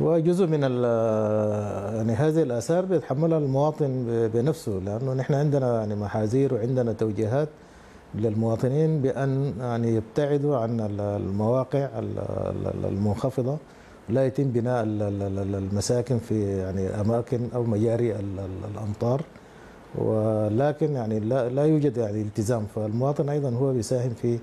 وجزء من ال- يعني هذه الآثار بيتحملها المواطن بنفسه لأنه نحن عندنا يعني محاذير وعندنا توجيهات للمواطنين بأن يعني يبتعدوا عن المواقع المنخفضة لا يتم بناء المساكن في يعني أماكن أو مجاري الأمطار. ولكن يعني لا يوجد يعني التزام فالمواطن أيضا هو بيساهم في